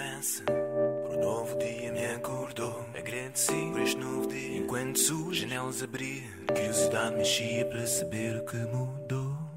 promessa. Para o novo dia me acordou. Agradeci por este novo dia. Enquanto suas janelas abria, curiosidade me enchia para saber o que mudou.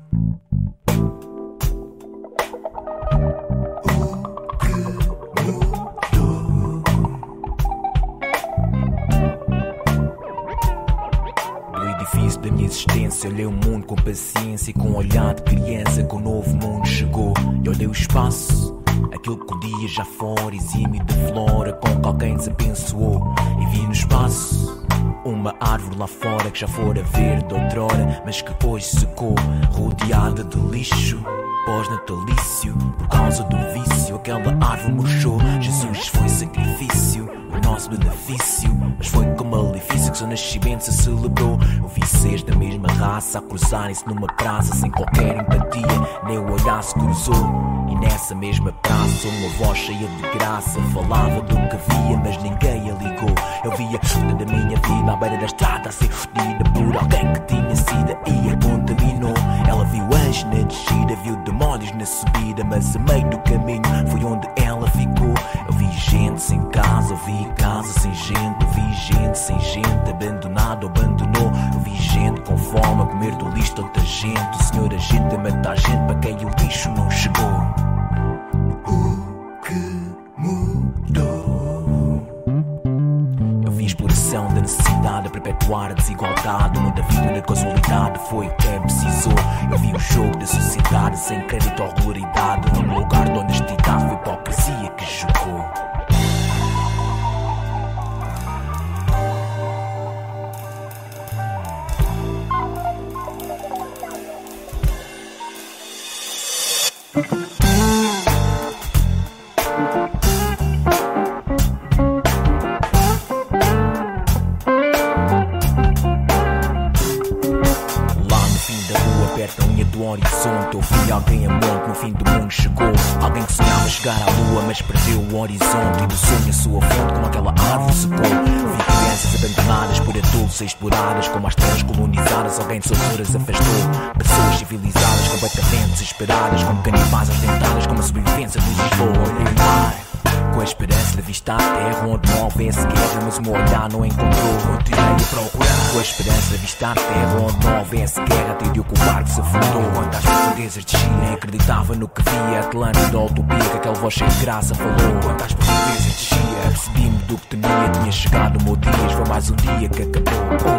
Da minha existência, olhei o mundo com paciência e com um olhar de criança. Que o novo mundo chegou e olhei o espaço. Aquilo que o dia já fora, exímio de flora, com que alguém desabençoou. E vi no espaço uma árvore lá fora que já fora verde outrora, mas que hoje secou, rodeada de lixo. Pós-natalício, por causa do vício, aquela árvore murchou. Jesus foi sacrifício, nosso benefício. Mas foi com malefício que seu nascimento se celebrou. Eu vi seres da mesma raça a cruzarem-se numa praça sem qualquer empatia, nem o olhar se cruzou. E nessa mesma praça, uma voz cheia de graça falava do que via, mas ninguém a ligou. Eu via toda a minha vida à beira da estrada a ser fodida por alguém que tinha sido e a contaminou. Ela viu anjos na descida, viu demónios na subida, mas a meio do caminho eu vi casa sem gente, eu vi gente sem gente, abandonado, abandonou. Eu vi gente com fome a comer do lixo tanta gente. O senhor agita matar gente para quem o lixo não chegou. O que mudou? Eu vi exploração da necessidade a perpetuar a desigualdade. Uma da vida na casualidade foi quem precisou. Eu vi o jogo da sociedade sem crédito ou regularidade. No lugar de honestidade Lá do horizonte, eu vi alguém a monte no fim do mundo chegou. Alguém que sonhava chegar à lua, mas perdeu o horizonte. E do sonho a sua fonte, como aquela árvore secou. Vi crianças abandonadas por adultos exploradas, como as terras colonizadas, alguém de solturas afastou. Pessoas civilizadas, completamente desesperadas, como canibais às dentadas, como a sobrevivência de Lisboa. Mar. Com a esperança de vista à terra onde não houvesse guerra, mas o meu olhar não encontrou. Continuei a procurar. Com a esperança de vista à terra onde não houvesse guerra, que o barco se afundou. Quando as profundezas descia, nem acreditava no que via. Atlântida, a utopia, que aquela voz de graça falou. Quando as profundezas descia, percebi-me do que temia. Tinha chegado o meu dia, foi mais um dia que acabou.